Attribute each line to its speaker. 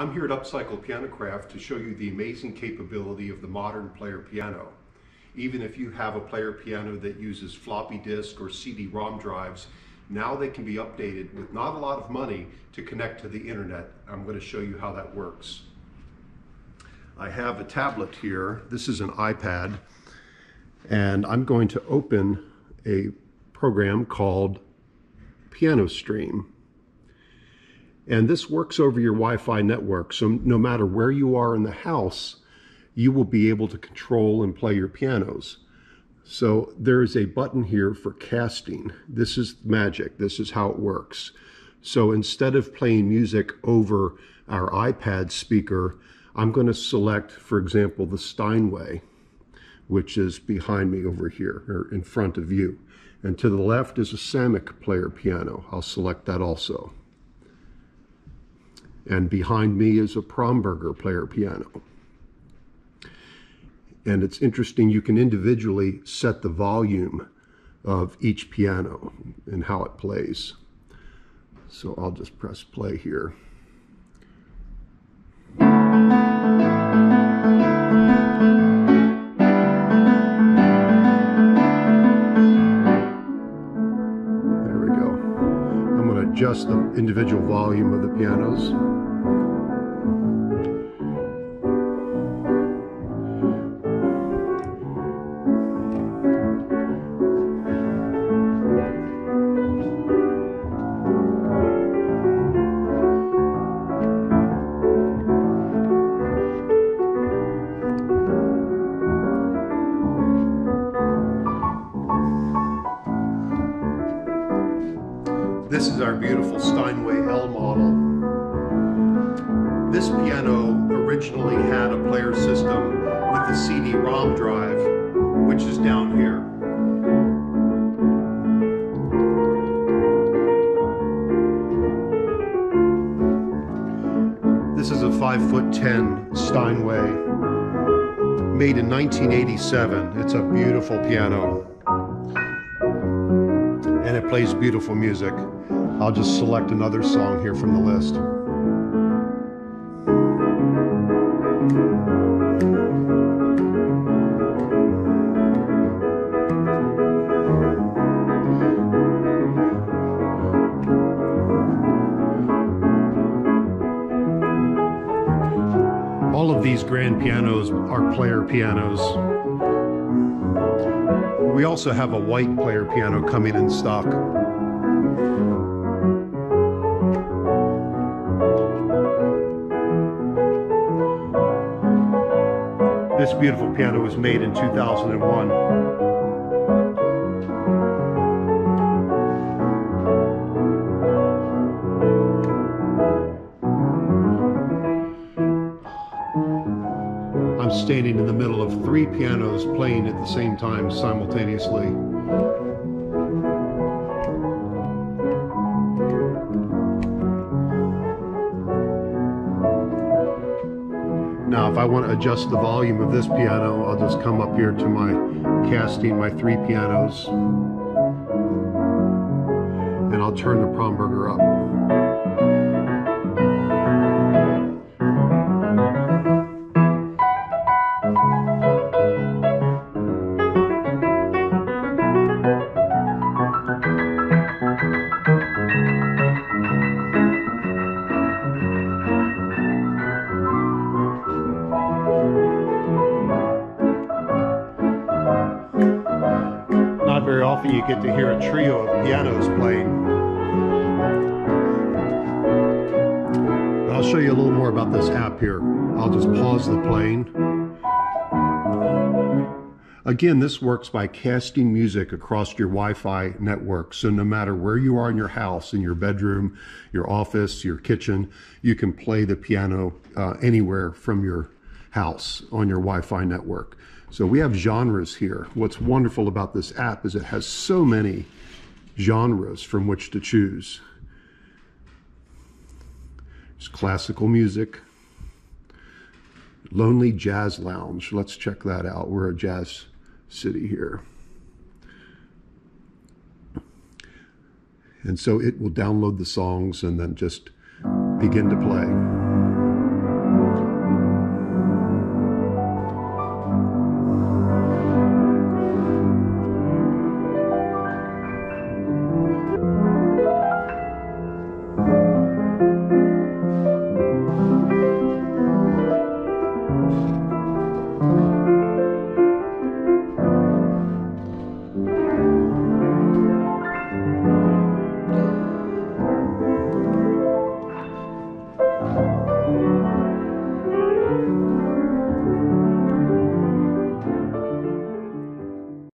Speaker 1: I'm here at Upcycle Piano Craft to show you the amazing capability of the modern player piano. Even if you have a player piano that uses floppy disk or CD-ROM drives, now they can be updated with not a lot of money to connect to the internet. I'm going to show you how that works. I have a tablet here. This is an iPad and I'm going to open a program called Piano Stream. And this works over your Wi-Fi network. So no matter where you are in the house, you will be able to control and play your pianos. So there's a button here for casting. This is magic. This is how it works. So instead of playing music over our iPad speaker, I'm going to select, for example, the Steinway, which is behind me over here, or in front of you. And to the left is a Samick player piano. I'll select that also. And behind me is a Pramberger player piano. And it's interesting, you can individually set the volume of each piano and how it plays. So I'll just press play here. There we go. I'm gonna adjust the individual volume of the pianos. This is our beautiful Steinway L model. This piano originally had a player system with a CD-ROM drive, which is down here. This is a 5 foot 10 Steinway, made in 1987. It's a beautiful piano and it plays beautiful music. I'll just select another song here from the list. All of these grand pianos are player pianos. We also have a white player piano coming in stock. This beautiful piano was made in 2001. I'm standing in the middle of three pianos playing at the same time simultaneously. Now, if I want to adjust the volume of this piano, I'll just come up here to my casting, my three pianos, and I'll turn the Pramberger up. Often you get to hear a trio of pianos playing. I'll show you a little more about this app here. I'll just pause the playing. Again, this works by casting music across your Wi-Fi network. So no matter where you are in your house, in your bedroom, your office, your kitchen, you can play the piano uh, anywhere from your house on your Wi-Fi network. So we have genres here. What's wonderful about this app is it has so many genres from which to choose. There's classical music, Lonely Jazz Lounge. Let's check that out. We're a jazz city here. And so it will download the songs and then just begin to play.